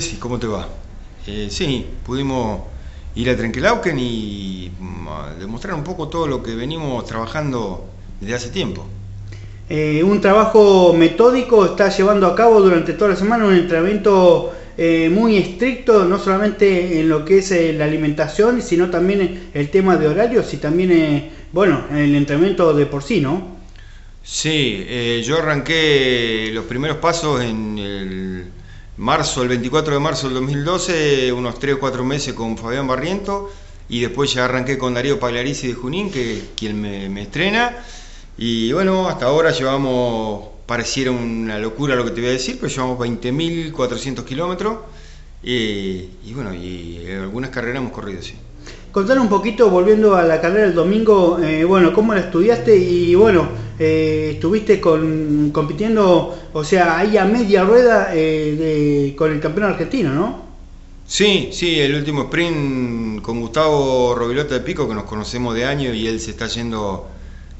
Bessi, ¿cómo te va? Eh, sí, pudimos ir a Trenquelauquen y mm, demostrar un poco todo lo que venimos trabajando desde hace tiempo. Eh, un trabajo metódico está llevando a cabo durante toda la semana un entrenamiento eh, muy estricto, no solamente en lo que es la alimentación, sino también el tema de horarios y también, bueno, el entrenamiento de por sí, ¿no? Sí, yo arranqué los primeros pasos en el marzo, el 24 de marzo del 2012, unos 3 o 4 meses con Fabián Barriento y después ya arranqué con Darío Pagliarisi de Junín, que quien me, estrena. Y bueno, hasta ahora llevamos, pareciera una locura lo que te voy a decir, pero llevamos 20.400 kilómetros. y bueno, y algunas carreras hemos corrido, sí. Contar un poquito, volviendo a la carrera del domingo, eh, bueno, cómo la estudiaste y bueno, eh, estuviste con, compitiendo, o sea, ahí a media rueda eh, con el campeón argentino, ¿no? Sí, sí, el último sprint con Gustavo Robilota de Pico, que nos conocemos de año y él se está yendo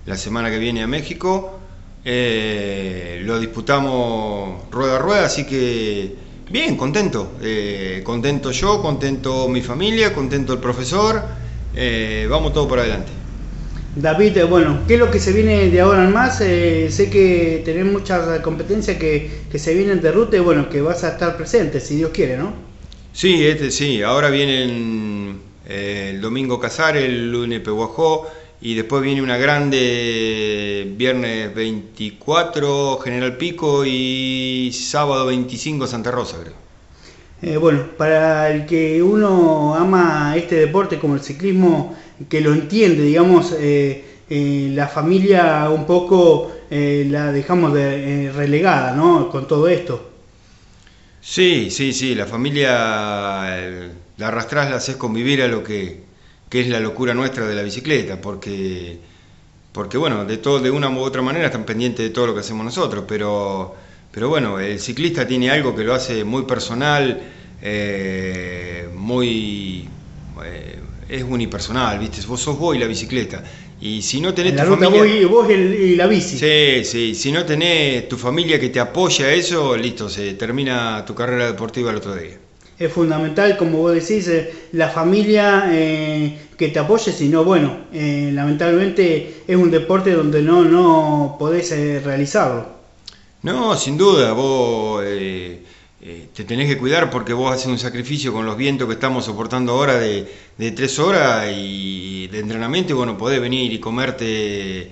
la semana que viene a México. lo disputamos rueda a rueda, así que Bien, contento. Eh, contento yo, contento mi familia, contento el profesor. Eh, vamos todo por adelante. David, eh, bueno, ¿qué es lo que se viene de ahora en más? sé que tenés muchas competencias que, se vienen de ruta y bueno, que vas a estar presente, si Dios quiere, ¿no? Sí, este sí. Ahora vienen el domingo Casar, el lunes Pehuajó, y después viene una grande viernes 24 General Pico y sábado 25 Santa Rosa, creo. Eh, bueno, para el que uno ama este deporte como el ciclismo, que lo entiende, digamos, eh, eh, la familia un poco la dejamos de, relegada, ¿no? Con todo esto. Sí, sí, sí, la familia la arrastrás, la haces convivir a lo que que es la locura nuestra de la bicicleta, porque, porque bueno, de, todo, de una u otra manera están pendientes de todo lo que hacemos nosotros, pero, pero bueno, el ciclista tiene algo que lo hace muy personal, eh, muy... Eh, es unipersonal, ¿viste? Vos sos vos y la bicicleta. Y si no tenés tu familia... Vos, vos y la bici. Sí, sí. Si no tenés tu familia que te apoya a eso, listo, se termina tu carrera deportiva el otro día es fundamental, como vos decís, eh, la familia eh, que te apoye, si no, bueno, eh, lamentablemente es un deporte donde no, no podés realizarlo. No, sin duda, vos te tenés que cuidar porque vos haces un sacrificio con los vientos que estamos soportando ahora de, tres horas y de entrenamiento y bueno, podés venir y comerte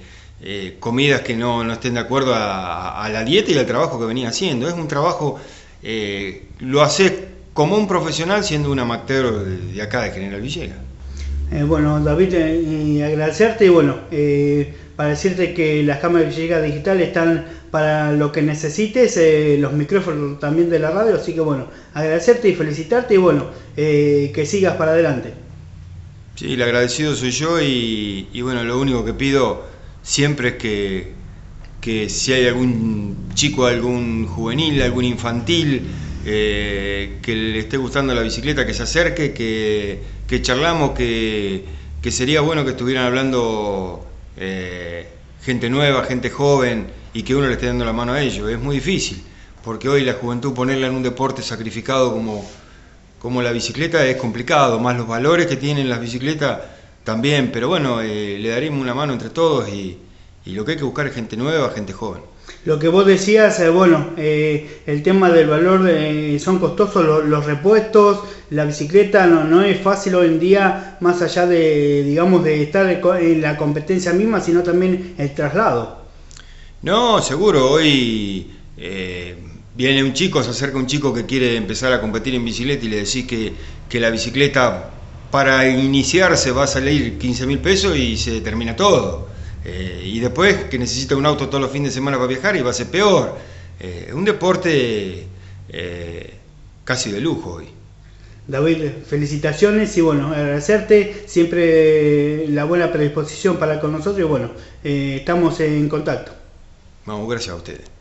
comidas que no, no, estén de acuerdo a, la dieta y al trabajo que venís haciendo. Es un trabajo, lo haces como un profesional siendo un amateur de, acá de General Villegas. Eh, bueno, David, eh, agradecerte y bueno, eh, para decirte que las cámaras de Villegas Digital están para lo que necesites, los micrófonos también de la radio, así que bueno, agradecerte y felicitarte y bueno, que sigas para adelante. Sí, el agradecido soy yo y, bueno, lo único que pido siempre es que, que si hay algún chico, algún juvenil, algún infantil, eh, que le esté gustando la bicicleta, que se acerque, que, charlamos, que, sería bueno que estuvieran hablando eh, gente nueva, gente joven y que uno le esté dando la mano a ellos. Es muy difícil, porque hoy la juventud ponerla en un deporte sacrificado como, como la bicicleta es complicado, más los valores que tienen las bicicletas también, pero bueno, eh, le daremos una mano entre todos y, y lo que hay que buscar es gente nueva, gente joven. Lo que vos decías, eh, bueno, eh, el tema del valor, eh, son costosos los, repuestos, la bicicleta no, no es fácil hoy en día, más allá de, digamos, de estar en la competencia misma, sino también el traslado. No, seguro, hoy viene un chico, se acerca un chico que quiere empezar a competir en bicicleta y le decís que, que la bicicleta para iniciarse va a salir 15 mil pesos y se termina todo. Eh, y después que necesita un auto todos los fines de semana para viajar y va a ser peor. Eh, un deporte eh, casi de lujo hoy. David, felicitaciones y bueno, agradecerte siempre la buena predisposición para con nosotros y bueno, estamos en contacto. Vamos, gracias a ustedes.